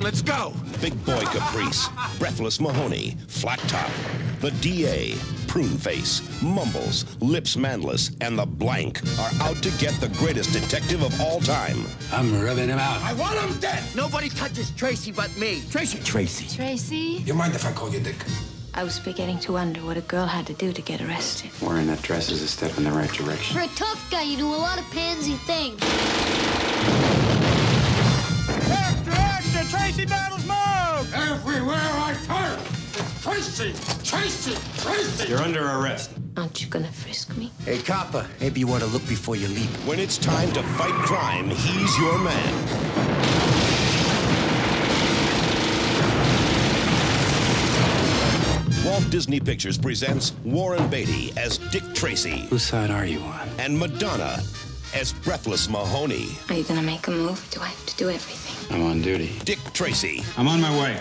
Let's go. Big Boy Caprice, Breathless Mahoney, Flat Top, the DA, Prune Face, Mumbles, Lips Manlis, and the Blank are out to get the greatest detective of all time. I'm rubbing him out. I want him dead. Nobody touches Tracy but me. Tracy. Tracy. Tracy, You mind if I call you Dick? I was beginning to wonder what a girl had to do to get arrested. Wearing that dress is a step in the right direction. For a tough guy, you do a lot of pansy things. Everywhere I turn. Tracy. Tracy. Tracy. You're under arrest. Aren't you gonna frisk me? Hey, copper, maybe you want to look before you leap. When it's time to fight crime, he's your man. Walt Disney Pictures presents Warren Beatty as Dick Tracy Whose side are you on? and Madonna as Breathless Mahoney. Are you gonna make a move? Do I have to do everything? I'm on duty. Dick Tracy, I'm on my way.